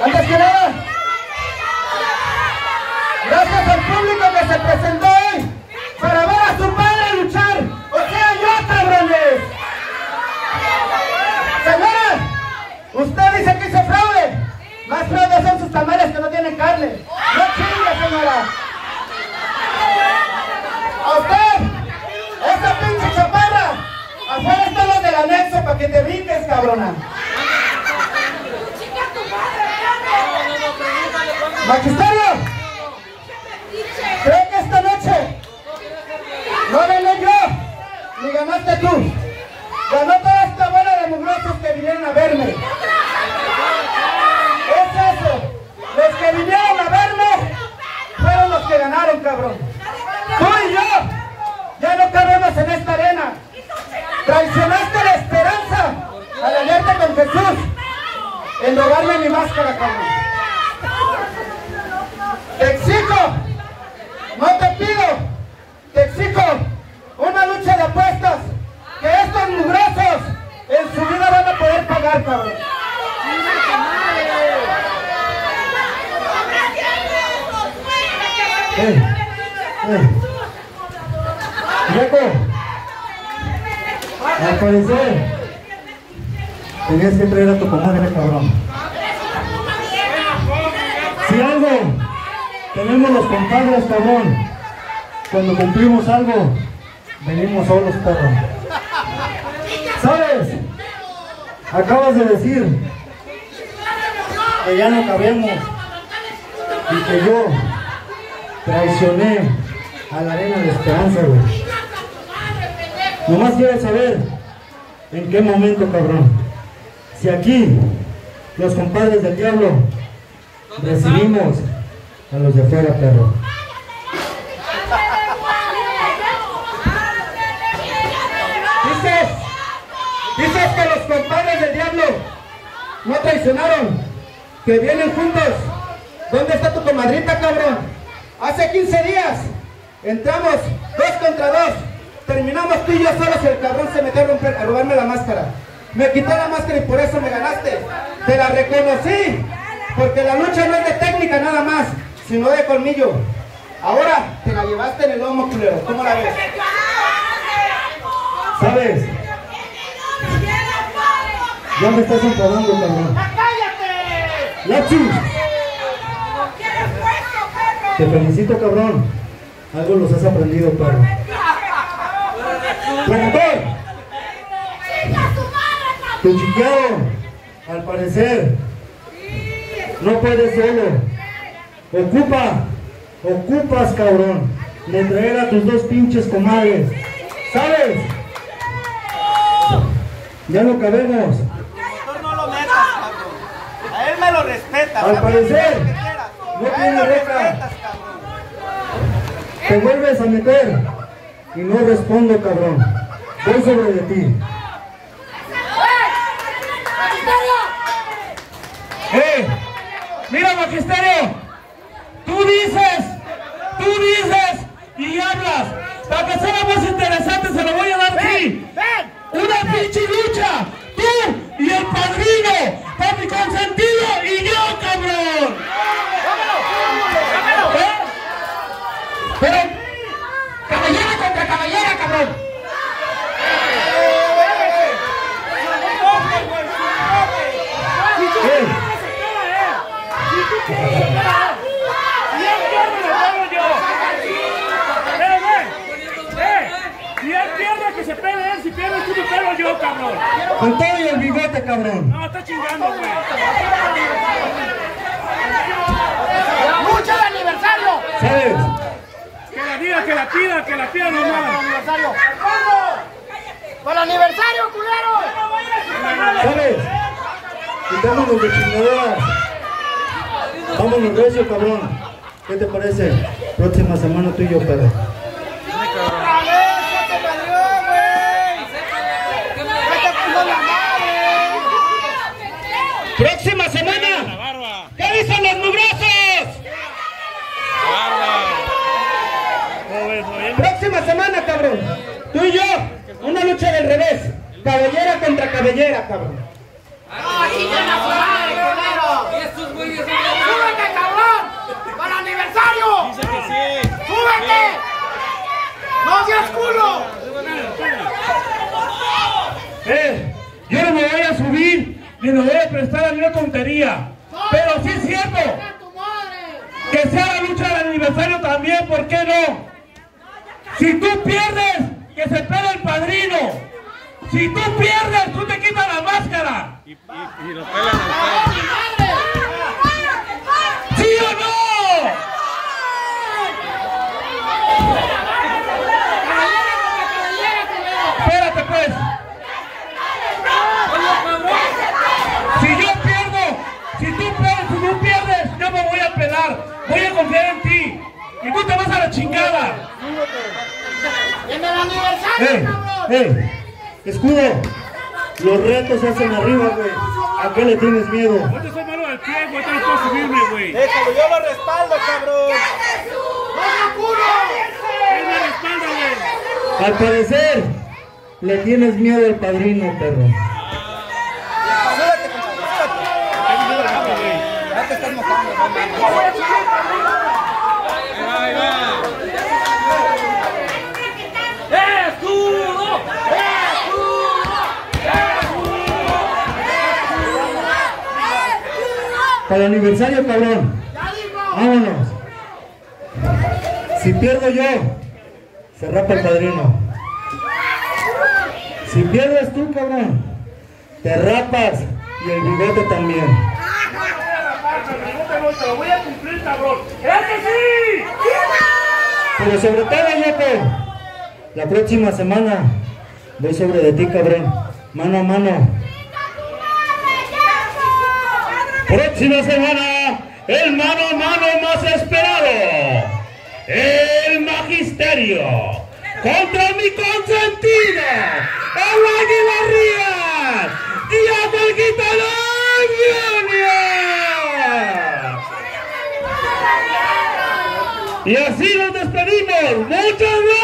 Antes que nada, gracias al público que se presentó hoy para ver a su padre luchar. O sea, yo, cabrones. Señora, usted dice que hizo fraude. Más fraude son sus tamales que no tienen carne. No chingue, señora. A usted, esa pinche chaparra, afuera están los del anexo para que te brinques, cabrona. Magisterio, creo que esta noche no gané yo, ni ganaste tú. Ganó toda esta bola de mugrosos que vinieron a verme. Es eso. Los que vinieron a verme fueron los que ganaron, cabrón. Tú y yo ya no cabemos en esta arena. Traicionaste la esperanza al aliarte con Jesús en robarme mi máscara, cabrón. Te exijo, no te pido, te exijo una lucha de apuestas que estos mugrosos en su vida van a poder pagar, cabrón. Eh, eh. Greco, al parecer, tenías que traer a tu comadre, cabrón. Si algo tenemos los compadres, cabrón, cuando cumplimos algo, venimos solos, perro. ¿Sabes? Acabas de decir que ya no cabemos y que yo traicioné a la arena de esperanza, güey. Nomás quiero saber en qué momento, cabrón. Si aquí, los compadres del diablo, recibimos a los de afuera, perro. Dices, dices que los compadres del diablo no traicionaron, que vienen juntos. ¿Dónde está tu comadrita, cabrón? Hace 15 días entramos dos contra dos. Terminamos tú y yo solos y el cabrón se metió a, romper- a robarme la máscara. Me quitó la máscara y por eso me ganaste. Te la reconocí. Porque la lucha no es de técnica nada más, sino de colmillo. Ahora te la llevaste en el lomo, culero. ¿Cómo la ves? ¿Sabes? Ya me estás enfadando, cabrón. ¡Lapsus! Te felicito, cabrón. Algo los has aprendido, perro. Promotor, tu chiqueado, al parecer, no puedes solo. Ocupa, ocupas, cabrón, de traer a tus dos pinches comadres. ¿Sabes? Ya no cabemos. Tú no lo metas, cabrón. A él me lo respeta. Al parecer, no tiene lo cabrón. Te vuelves a meter y no respondo, cabrón. Voy sobre de ti. ¡Eh! ¡Mira, magisterio! Tú dices, tú dices y hablas. Para que sea más interesante, se lo voy a dar aquí. Una pinche lucha. Tú y el padrino. Con mi consentido y yo, cabrón. ¿Eh? Pero, caballera contra caballera, cabrón. ¡Eh! Si que se pegue él. Si pierde, tú me pego yo, cabrón. Con todo y el bigote, cabrón. No, está chingando, güey. ¡Lucha de aniversario! ¿Sabes? Que la diga, que la pida, que la pida nomás. ¡Aniversario! ¡Con el aniversario, culero! ¿Sabes? Quitémonos de chingaderas. Vámonos recio, cabrón. ¿Qué te parece? Próxima semana tú y yo, perro. próxima semana, cabrón. Tú y yo, una lucha del revés. Cabellera contra cabellera, cabrón. ¡Ahí ya la fuera, estos ¡Súbete, cabrón! ¡Para aniversario! Dice que sí. ¡Súbete! ¡No seas culo! Eh, yo no me voy a subir ni me voy a prestar a una tontería. Pero sí es cierto que sea la lucha del aniversario también, ¿por qué no? Si tú pierdes, que se pele el padrino. Si tú pierdes, tú te quitas la máscara al ¿Sí o no? Espérate pues. Si yo pierdo, si tú pierdes, si tú pierdes, yo me voy a pelar. Voy a confiar en ti. Y tú te vas a la chingada. ¡En el aniversario, ¡Eh! ¡Eh! ¡Escudo! Los retos se hacen arriba, güey. ¿A qué le tienes miedo? Ahorita soy malo del pie, güey. No puedo subirme, güey. Déjalo, yo lo respaldo, cabrón. ¡No, Culo! Él me respalda, güey. Al parecer, le tienes miedo al padrino, perro. Súbete, compadre, súbete. Ya te estás mojando, no mames. Ahí va, ahí va. ¡Escudo! Para el aniversario, cabrón. Vámonos. Si pierdo yo, se rapa el padrino. Si pierdes tú, cabrón, te rapas y el bigote también. Lo voy a cumplir, cabrón. ¡Es que sí! Pero sobre todo, Ñeco, la próxima semana voy sobre de ti, cabrón. Mano a mano. Próxima semana, el mano a mano más esperado. El magisterio. Contra mi consentida. El Águila Rías. Diego el Junior. Y así nos despedimos. Muchas.